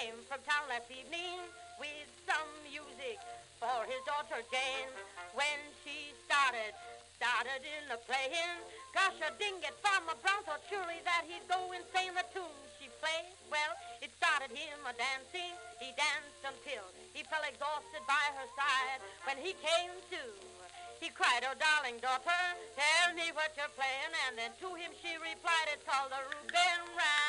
came from town last evening with some music for his daughter Jane. When she started, started in the playing. Gosh, I didn't get Farmer Brown thought surely that he'd go insane. The tune she played, well, it started him a dancing. He danced until he fell exhausted by her side. When he came to, he cried, Oh, darling daughter, tell me what you're playing. And then to him she replied, It's called the Reuben Rhyme.